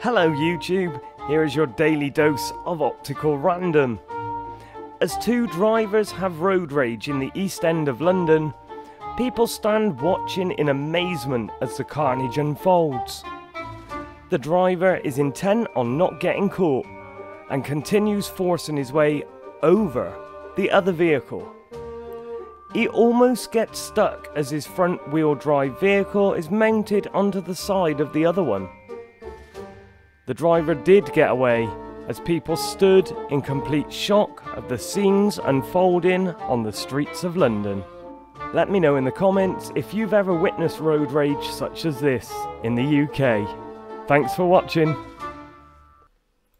Hello YouTube, here is your daily dose of optical random. As two drivers have road rage in the East End of London, people stand watching in amazement as the carnage unfolds. The driver is intent on not getting caught and continues forcing his way over the other vehicle. He almost gets stuck as his front wheel drive vehicle is mounted onto the side of the other one. The driver did get away as people stood in complete shock of the scenes unfolding on the streets of London. Let me know in the comments if you've ever witnessed road rage such as this in the UK. Thanks for watching.